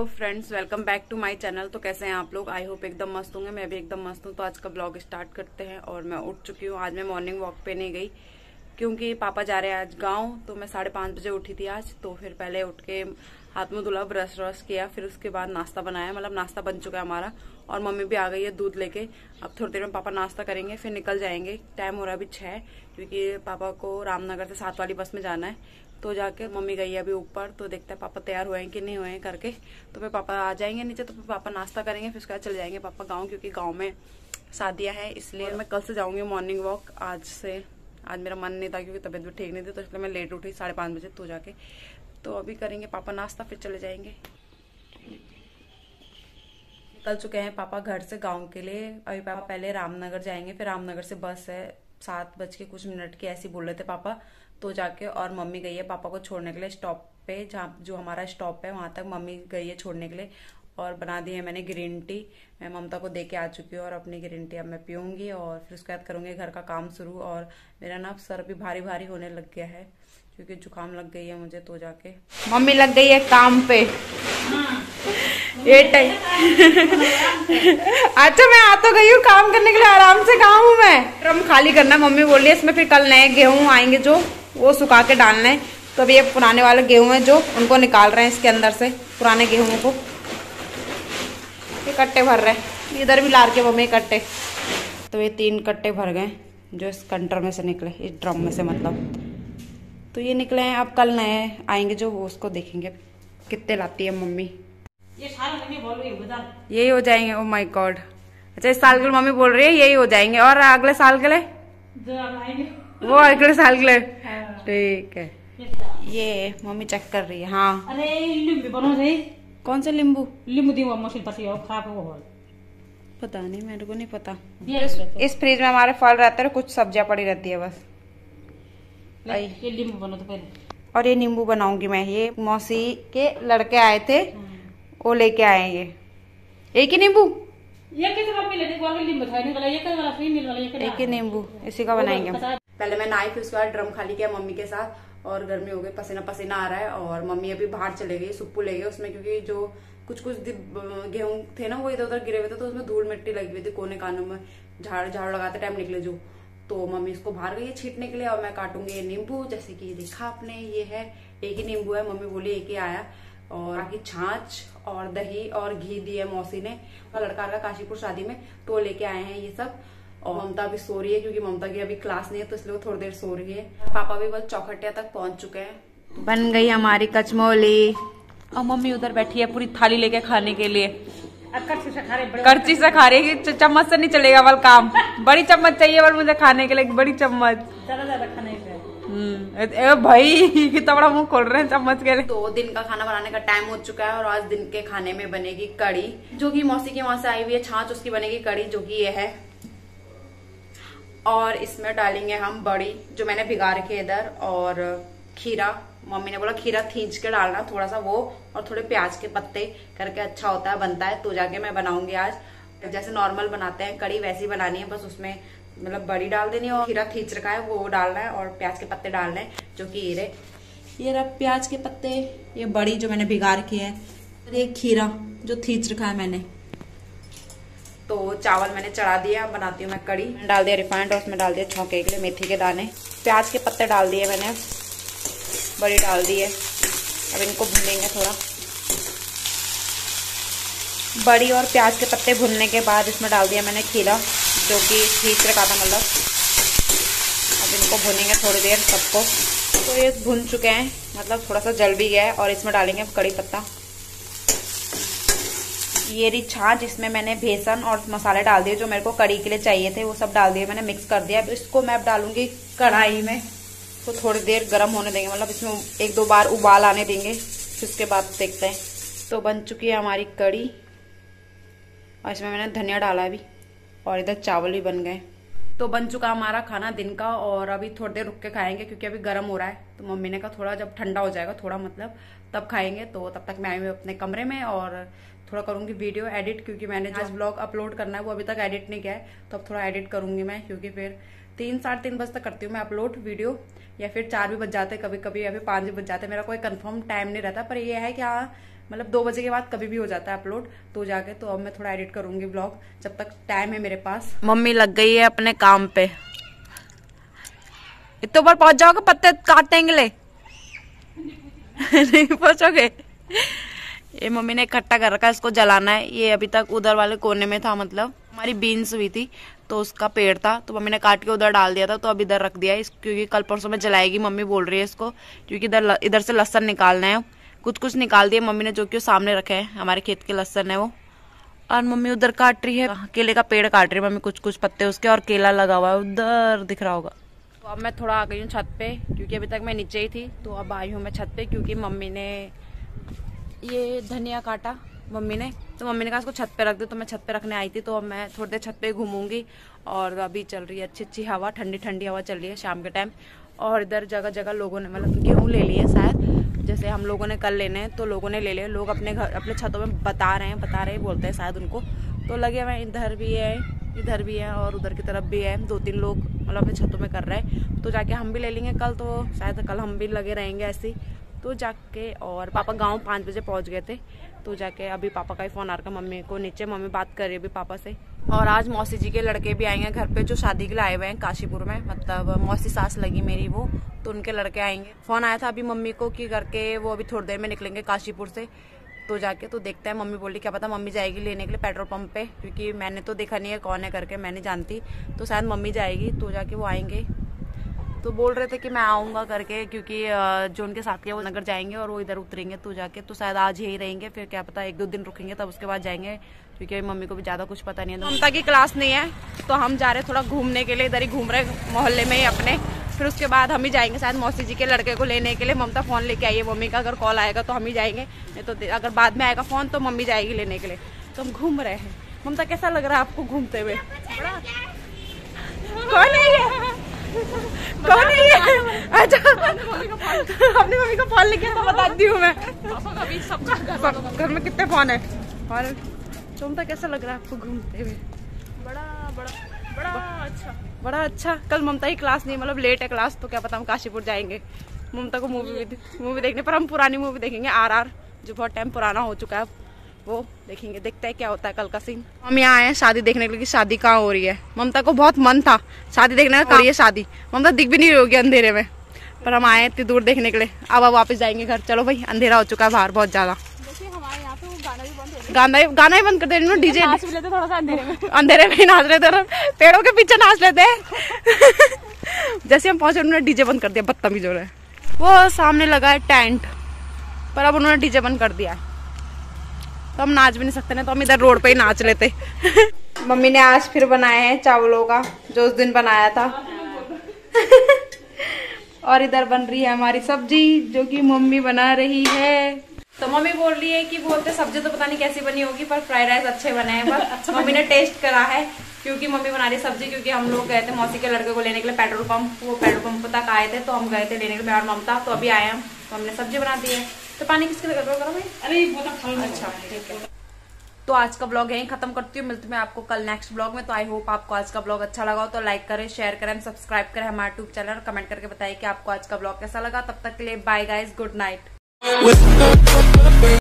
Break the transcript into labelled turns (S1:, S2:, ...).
S1: Hello friends welcome back to my channel तो कैसे हैं आप लोग? आई होप एकदम मस्त होंगे, मैं भी एकदम मस्त हूँ। तो आज का ब्लॉग स्टार्ट करते हैं और मैं उठ चुकी हूँ। आज मैं मॉर्निंग वॉक पे नहीं गई, क्योंकि पापा जा रहे हैं आज गाँव तो मैं साढ़े पाँच बजे उठी थी आज। तो फिर पहले उठ के हाथ में धुला ब्रश व्रश किया, फिर उसके बाद नाश्ता बनाया। मतलब नाश्ता बन चुका है हमारा, और मम्मी भी आ गई है दूध लेके। अब थोड़ी देर में पापा नाश्ता करेंगे, फिर निकल जाएँगे। टाइम हो रहा है अभी छः क्योंकि पापा को रामनगर से सात वाली बस में जाना है। तो जाके मम्मी गई है अभी ऊपर तो देखते हैं पापा तैयार हुए हैं कि नहीं हुए हैं करके। तो फिर पापा आ जाएँगे नीचे तो फिर पापा नाश्ता करेंगे फिर उसके बाद चले जाएँगे पापा गाँव क्योंकि गाँव में शादियाँ है इसलिए मैं कल से जाऊँगी मॉर्निंग वॉक आज से आज मेरा मन नहीं था क्योंकि तबीयत भी ठीक नहीं थी तो इसलिए मैं लेट उठी साढ़े पाँच बजे तो जाके। तो अभी करेंगे पापा नाश्ता फिर चले जाएँगे। निकल चुके हैं पापा घर से गाँव के लिए। अभी पापा पहले रामनगर जाएँगे फिर रामनगर से बस है सात बज के कुछ मिनट की ऐसी बोल रहे थे पापा। तो जाके और मम्मी गई है पापा को छोड़ने के लिए स्टॉप पे, जहाँ, जो हमारा स्टॉप है, वहाँ तक मम्मी गई है छोड़ने के लिए और बना दी है मैंने ग्रीन टी मैं ममता को दे के आ चुकी हूँ और अपनी ग्रीन टी अब मैं पीऊँगी और फिर उसके बाद करूँगी घर का काम शुरू और मेरा ना सर भी भारी भारी होने लग गया है क्योंकि जुकाम लग गई है मुझे तो जाके। मम्मी लग गई है काम पे। ये टाइम अच्छा मैं आ तो गई हूँ काम करने के लिए, आराम से कहा हूँ मैं। ड्रम खाली करना, मम्मी बोल रही है, इसमें फिर कल नए गेहूँ आएँगे जो। वो सुखा के डालना है। तो अभी ये पुराने वाले गेहूँ हैं जो उनको निकाल रहे हैं इसके अंदर से पुराने गेहूँ को। ये कट्टे भर रहे हैं। इधर भी लार के मम्मी कट्टे। तो ये तीन कट्टे भर गए जो इस कंटर में से निकले इस ड्रम में से मतलब। तो ये निकले हैं अब कल नए आएँगे जो वो उसको देखेंगे। कितने लाती है मम्मी। ये यही हो जाएँगे ओ माय गॉड अच्छा इस साल के लिए मम्मी बोल रही है यही हो जाएँगे। और अगले साल के लिए? वो अगले साल के लिए। हाँ। ठीक है। ये मम्मी चेक कर रही है हाँ।
S2: अरे नींबू बनो सही
S1: कौन सा नींबू
S2: नींबू दी मशीन पर खराब हो
S1: पता नहीं मेरे को नहीं पता। इस फ्रिज में हमारे फल रहते हैं कुछ सब्ज़ियाँ पड़ी रहती है बस।
S2: ये नींबू बनो तो पहले।
S1: और ये नींबू बनाऊँगी मैं ये मौसी के लड़के आए थे हाँ। वो लेके आए ये। एक ही नींबू? एक ही नींबू इसी का बनाएँगे पहले मैं नाई फिर उसके बाद ड्रम खाली किया मम्मी के साथ और गर्मी हो गई पसीना पसीना आ रहा है और मम्मी अभी बाहर चले गई, सुप्पू ले गए उसमें क्योंकि जो कुछ कुछ गेहूँ थे ना वो इधर उधर गिरे हुए थे तो उसमें धूल मिट्टी लगी हुई थी कोने कानों में, झाड़ झाड़ लगाते टाइम निकले जो। तो मम्मी इसको बाहर गई है छीटने के लिए और मैं काटूँगी ये नींबू, जैसे कि देखा आपने, ये है, एक ही नींबू है, मम्मी बोली एक ही आया। और बाकी छाछ और दही और घी दिए मौसी ने। लड़का का काशीपुर शादी में तो लेके आए हैं ये सब। और ममता अभी सो रही है क्योंकि ममता की अभी क्लास नहीं है तो इसलिए वो थोड़ी देर सो रही है। पापा भी बस चौखटिया तक पहुँच चुके हैं। बन गई हमारी कचमोली। और मम्मी उधर बैठी है पूरी थाली लेके खाने के लिए। करची से खा रही है चम्मच से नहीं चलेगा बल काम। बड़ी चम्मच चाहिए बल मुझे खाने के लिए बड़ी चम्मच। ज़्यादा ज़्यादा खाने हम्म भाई कितना बड़ा मुँह खोल रहे हैं चम्मच के लिए। तो दिन का खाना बनाने का टाइम हो चुका है और आज दिन के खाने में बनेगी कड़ी जो कि मौसी की वहाँ से आई हुई है छाछ उसकी बनेगी कड़ी जो कि ये है। और इसमें डालेंगे हम बड़ी जो मैंने भिगा रखी है इधर और खीरा। मम्मी ने बोला, खीरा खींच के डालना थोड़ा सा वो और थोड़े प्याज के पत्ते करके अच्छा होता है, बनता है तो जाके मैं बनाऊँगी आज। जैसे नॉर्मल बनाते हैं, कड़ी वैसी बनानी है, बस उसमें मतलब बड़ी डाल देनी है और खीरा खींच रखा है, वो डालना है और प्याज के पत्ते डालने जो कि रहे ये रहा प्याज के पत्ते, ये बड़ी जो मैंने भिगा रखी है, और ये खीरा जो खींच रखा है मैंने। तो चावल मैंने चढ़ा दिया बनाती हूँ मैं कड़ी। डाल दिया रिफाइंड, और उसमें डाल दिया छौके के लिए मेथी के दाने। प्याज के पत्ते डाल दिए मैंने। बड़ी डाल दी है। अब इनको भूनेंगे थोड़ा। बड़ी और प्याज के पत्ते भुनने के बाद इसमें डाल दिया मैंने खीरा, जो कि खींच रखा था मतलब। अब इनको भुनेंगे थोड़ी देर सबको। तो ये भुन चुके हैं। मतलब थोड़ा सा जल भी गया है, और इसमें डालेंगे कड़ी पत्ता। ये रही छाछ इसमें मैंने बेसन और मसाले डाल दिए, जो मेरे को कड़ी के लिए चाहिए थे, वो सब डाल दिए, मैंने मिक्स कर दिया। इसको मैं अब डालूँगी कढ़ाई में। तो थोड़ी देर गर्म होने देंगे मतलब इसमें एक दो बार उबाल आने देंगे, फिर उसके बाद देखते हैं। तो बन चुकी है हमारी कड़ी और इसमें मैंने धनिया डाला अभी और इधर चावल भी बन गए। तो बन चुका हमारा खाना दिन का, और अभी थोड़ी देर रुक के खाएँगे, क्योंकि अभी गर्म हो रहा है। तो मम्मी ने कहा, थोड़ा जब ठंडा हो जाएगा, थोड़ा मतलब तब खाएँगे। तो तब तक मैं आई हुई अपने कमरे में, और थोड़ा करूँगी वीडियो एडिट क्योंकि मैंने जो ब्लॉग अपलोड करना है वो अभी तक एडिट नहीं किया है। तो अब थोड़ा एडिट करूँगी मैं क्योंकि फिर तीन साढ़े तीन बजे तक करती हूँ मैं अपलोड वीडियो या फिर चार भी बज जाते कभी कभी या फिर पाँच भी बज जाते मेरा कोई कंफर्म टाइम नहीं रहता पर ये है कि हाँ मतलब दो बजे के बाद कभी भी हो जाता है अपलोड तो जाके तो अब मैं थोड़ा एडिट करूँगी ब्लॉग जब तक टाइम है मेरे पास। मम्मी लग गई है अपने काम पे। इतने ऊपर पहुँच जाओगे पत्ते काटेंगे ले। नहीं पहुंचोगे? ये मम्मी ने इकट्ठा कर रखा है, इसको जलाना है। ये अभी तक उधर वाले कोने में था मतलब। हमारी बीन्स हुई थी तो उसका पेड़ था तो मम्मी ने काट के उधर डाल दिया था तो अब इधर रख दिया है। क्योंकि कल परसों में जलाएगी, मम्मी बोल रही है इसको, क्योंकि इधर इधर से लहसन निकालना है। कुछ कुछ निकाल दिया मम्मी ने, जो कि सामने रखे हैं, हमारे खेत के लहसन है वो। और मम्मी उधर काट रही है, केले का पेड़ काट रही है मम्मी कुछ कुछ पत्ते उसके, और केला लगा हुआ है, उधर दिख रहा होगा। तो अब मैं थोड़ा आ गई हूँ छत पे, क्योंकि अभी तक मैं नीचे ही थी तो अब आई हूँ मैं छत पे, क्योंकि मम्मी ने ये धनिया काटा मम्मी ने। तो मम्मी ने कहा, इसको छत पे रख दो। तो मैं छत पे रखने आई थी तो अब मैं थोड़ी देर छत पे घूमूँगी। और अभी चल रही है अच्छी अच्छी हवा ठंडी ठंडी हवा चल रही है शाम के टाइम। और इधर जगह जगह लोगों ने मतलब गेहूँ ले लिए शायद। जैसे हम लोगों ने कल लेने तो लोगों ने ले लिए। लोग अपने घर, अपने छतों में बता रहे हैं, बता रहे हैं बोलते हैं शायद उनको। तो लगे हुए इधर भी है, इधर भी है और उधर की तरफ़ भी है। दो तीन लोग मतलब अपने छतों में कर रहे हैं। तो जाके हम भी ले लेंगे कल तो शायद कल हम भी लगे रहेंगे ऐसे तो जाके और पापा गाँव पाँच बजे पहुँच गए थे। तो जाके अभी पापा का ही फ़ोन आ रहा मम्मी को नीचे, मम्मी बात कर रही है अभी पापा से। और आज मौसी जी के लड़के भी आएँगे घर पे, जो शादी के लिए आए हुए हैं काशीपुर में। मतलब मौसी सास लगी मेरी वो तो उनके लड़के आएँगे। फ़ोन आया था अभी मम्मी को कि करके वो अभी थोड़ी देर में निकलेंगे काशीपुर से। तो जाके तो देखते हैं, मम्मी बोली, क्या पता मम्मी जाएगी लेने के लिए पेट्रोल पंप पे? क्योंकि मैंने तो देखा नहीं है कौन है करके, मैं नहीं जानती। तो शायद मम्मी जाएगी तो जाके वो आएँगे। तो बोल रहे थे कि मैं आऊँगा करके, क्योंकि जो उनके साथ के वो नगर जाएँगे और वो इधर उतरेंगे तो जाके। तो शायद आज यही रहेंगे, फिर क्या पता एक दो दिन रुकेंगे, तब उसके बाद जाएँगे, क्योंकि मम्मी को भी ज़्यादा कुछ पता नहीं है। ममता की क्लास नहीं है तो हम जा रहे थोड़ा घूमने के लिए, इधर ही घूम रहे मोहल्ले में ही अपने। फिर उसके बाद हम ही जाएँगे शायद मौसी जी के लड़के को लेने के लिए। ममता फ़ोन लेके आइए मम्मी का अगर कॉल आएगा तो हम ही जाएँगे, नहीं तो अगर बाद में आएगा फ़ोन तो मम्मी जाएगी लेने के लिए। तो हम घूम रहे हैं। ममता, कैसा लग रहा है आपको घूमते हुए? कौन है कौन है ये? अच्छा। अपनी मम्मी का फ़ोन लेके तो बताती हूँ मैं। घर में कितने फ़ोन है? और चुमता कैसा लग रहा है आपको घूमते हुए?
S2: बड़ा बड़ा बड़ा अच्छा।
S1: बड़ा अच्छा। कल ममता की क्लास नहीं मतलब लेट है क्लास तो क्या पता हम काशीपुर जाएँगे। ममता को मूवी मूवी देखने पर हम पुरानी मूवी देखेंगे आर आर जो बहुत टाइम पुराना हो चुका है। वो देखेंगे देखते हैं क्या होता है कल का सीन हम यहाँ आए हैं शादी देखने के लिए शादी कहाँ हो रही है। ममता को बहुत मन था शादी देखने का है शादी। ममता दिख भी नहीं रही होगी अंधेरे में। पर हम आए इतनी दूर देखने के लिए। अब अब वापस जाएँगे घर। चलो भाई अंधेरा हो चुका है बाहर बहुत ज़्यादा। गाना गाना ही बंद कर दे डीजे। थोड़ा सा अंधेरे में। अंधेरे में नाच रहे थे पेड़ों के पीछे नाच लेते हैं। जैसे हम पहुँचे उन्होंने डीजे बंद कर दिया बदतमीज हो रहे वो सामने लगा है टेंट पर अब उन्होंने डीजे बंद कर दिया तो हम नाच भी नहीं सकते ना तो हम इधर रोड पे ही नाच लेते। मम्मी ने आज फिर बनाए हैं चावलों का जो उस दिन बनाया था। और इधर बन रही है हमारी सब्ज़ी जो कि मम्मी बना रही है। तो मम्मी बोल रही है कि बोलते सब्ज़ी तो पता नहीं कैसी बनी होगी पर फ्राइड राइस अच्छे बने हैं। पर अच्छा मम्मी ने टेस्ट करा है क्योंकि मम्मी बना रही सब्ज़ी क्योंकि हम लोग गए थे मौसी के लड़के को लेने के लिए पेट्रोल पंप वो पेट्रोल पंप तक आए थे तो हम गए थे लेने के लिए और ममता तो अभी आए हम तो हमने सब्ज़ी बना दी है। तो पानी किसके लिए गर्म है अरे अच्छा ठीक है। तो आज का ब्लॉग यहीं खत्म करती हूँ। मिलती मैं आपको कल नेक्स्ट ब्लॉग में। तो आई होप आपको आज का ब्लॉग अच्छा लगा हो। तो लाइक करें शेयर करें सब्सक्राइब करें हमारे यूट्यूब चैनल और कमेंट करके बताइए कि आपको आज का ब्लॉग कैसा लगा। तब तक के लिए बाय गाइज़ गुड नाइट